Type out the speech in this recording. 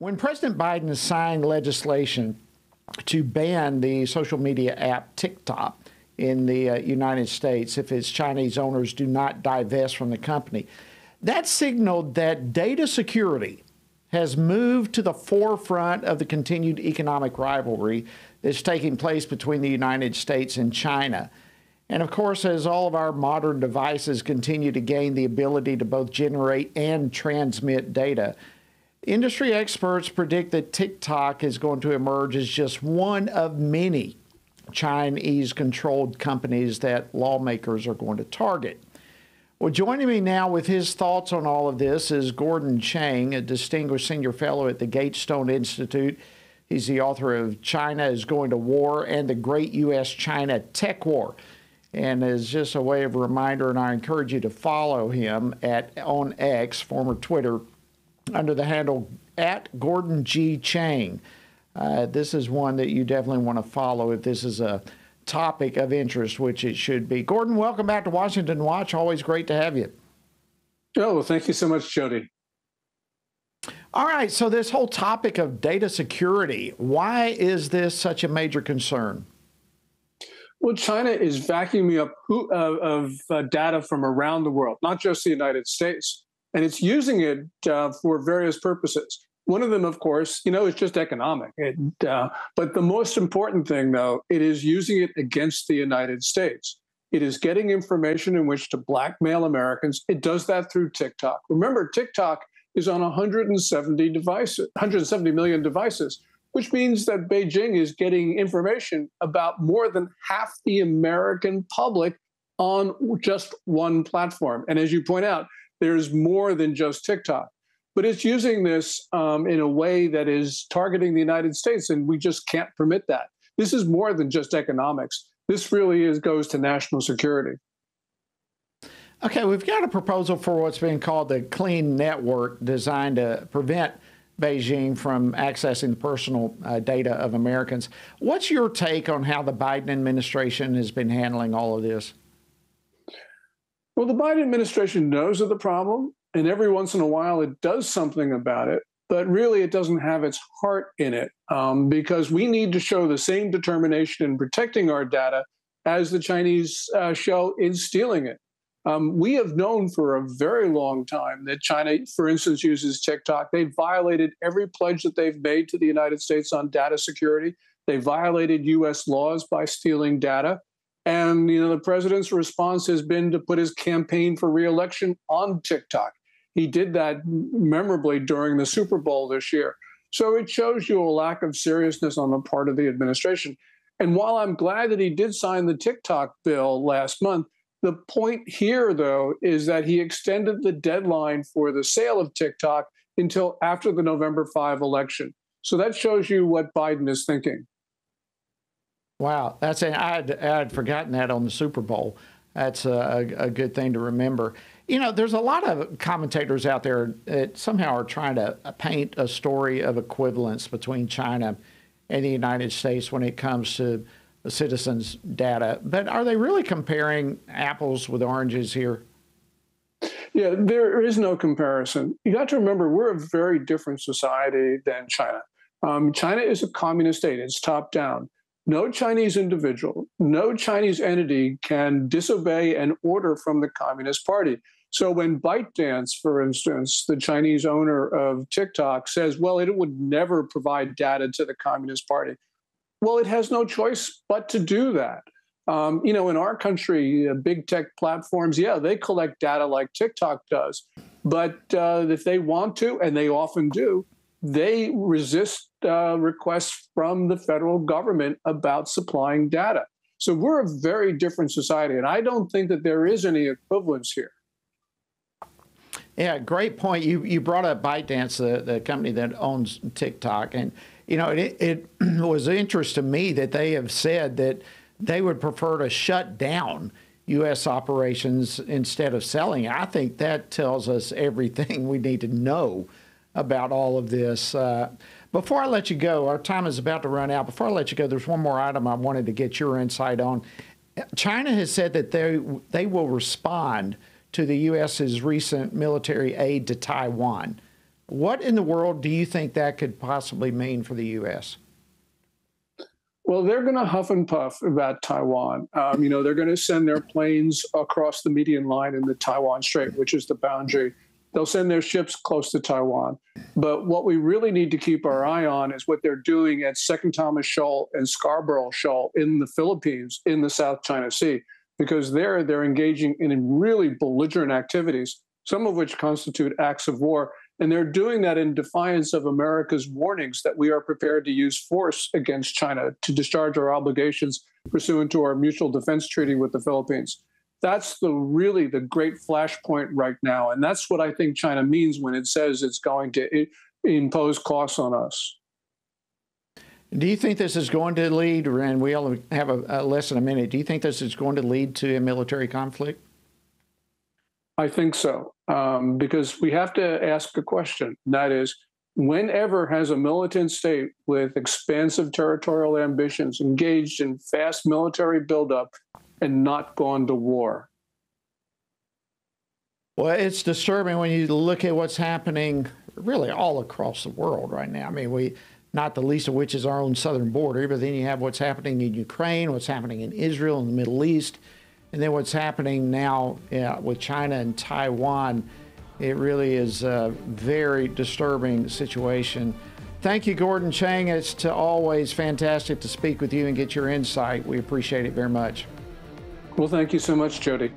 When President Biden signed legislation to ban the social media app TikTok in the uh, United States if its Chinese owners do not divest from the company, that signaled that data security has moved to the forefront of the continued economic rivalry that's taking place between the United States and China. And of course, as all of our modern devices continue to gain the ability to both generate and transmit data, Industry experts predict that TikTok is going to emerge as just one of many Chinese controlled companies that lawmakers are going to target. Well, joining me now with his thoughts on all of this is Gordon Chang, a distinguished senior fellow at the Gatestone Institute. He's the author of China is Going to War and the Great U.S. China Tech War. And as just a way of reminder, and I encourage you to follow him at on X, former Twitter, under the handle at Gordon G. Chang. Uh, this is one that you definitely want to follow if this is a topic of interest, which it should be. Gordon, welcome back to Washington Watch. Always great to have you. Oh, well, thank you so much, Jody. All right, so this whole topic of data security, why is this such a major concern? Well, China is vacuuming up uh, of uh, data from around the world, not just the United States and it's using it uh, for various purposes. One of them, of course, you know, is just economic. It, uh, but the most important thing, though, it is using it against the United States. It is getting information in which to blackmail Americans. It does that through TikTok. Remember, TikTok is on 170 devices, 170 million devices, which means that Beijing is getting information about more than half the American public on just one platform. And as you point out, there's more than just TikTok. But it's using this um, in a way that is targeting the United States, and we just can't permit that. This is more than just economics. This really is goes to national security. Okay, we've got a proposal for what's being called the Clean Network, designed to prevent Beijing from accessing the personal uh, data of Americans. What's your take on how the Biden administration has been handling all of this? Well, the Biden administration knows of the problem, and every once in a while it does something about it, but really it doesn't have its heart in it um, because we need to show the same determination in protecting our data as the Chinese uh, show in stealing it. Um, we have known for a very long time that China, for instance, uses TikTok. They've violated every pledge that they've made to the United States on data security. They violated US laws by stealing data. And you know, the president's response has been to put his campaign for reelection on TikTok. He did that memorably during the Super Bowl this year. So it shows you a lack of seriousness on the part of the administration. And while I'm glad that he did sign the TikTok bill last month, the point here, though, is that he extended the deadline for the sale of TikTok until after the November 5 election. So that shows you what Biden is thinking. Wow, that's I had, I had forgotten that on the Super Bowl. That's a, a, good thing to remember. You know, there's a lot of commentators out there that somehow are trying to paint a story of equivalence between China and the United States when it comes to citizens' data. But are they really comparing apples with oranges here? Yeah, there is no comparison. You got to remember, we're a very different society than China. Um, China is a communist state, it's top down no Chinese individual, no Chinese entity can disobey an order from the Communist Party. So when ByteDance, for instance, the Chinese owner of TikTok, says, well, it would never provide data to the Communist Party, well, it has no choice but to do that. Um, you know, in our country, uh, big tech platforms, yeah, they collect data like TikTok does. But uh, if they want to, and they often do, they resist uh, requests from the federal government about supplying data. So we're a very different society, and I don't think that there is any equivalence here. Yeah, great point. You you brought up ByteDance, the, the company that owns TikTok, and you know it, it was interest to me that they have said that they would prefer to shut down U.S. operations instead of selling. I think that tells us everything we need to know about all of this. Uh, before I let you go, our time is about to run out. Before I let you go, there's one more item I wanted to get your insight on. China has said that they they will respond to the U.S.'s recent military aid to Taiwan. What in the world do you think that could possibly mean for the U.S.? Well, they're going to huff and puff about Taiwan. Um, you know, they're going to send their planes across the median line in the Taiwan Strait, which is the boundary. They'll send their ships close to Taiwan. But what we really need to keep our eye on is what they're doing at Second Thomas Shoal and Scarborough Shoal in the Philippines, in the South China Sea, because there they're engaging in really belligerent activities, some of which constitute acts of war. And they're doing that in defiance of America's warnings that we are prepared to use force against China to discharge our obligations pursuant to our mutual defense treaty with the Philippines. That's the really the great flashpoint right now. And that's what I think China means when it says it's going to impose costs on us. Do you think this is going to lead, and we only have a, a less than a minute, do you think this is going to lead to a military conflict? I think so, um, because we have to ask a question. And that is, whenever has a militant state with expansive territorial ambitions engaged in fast military buildup and not gone to war? Well, it's disturbing when you look at what's happening really all across the world right now. I mean, we, not the least of which is our own southern border, but then you have what's happening in Ukraine, what's happening in Israel, in the Middle East. And then what's happening now with China and Taiwan, it really is a very disturbing situation. Thank you, Gordon Chang. It's to always fantastic to speak with you and get your insight. We appreciate it very much. Well, thank you so much, Jody.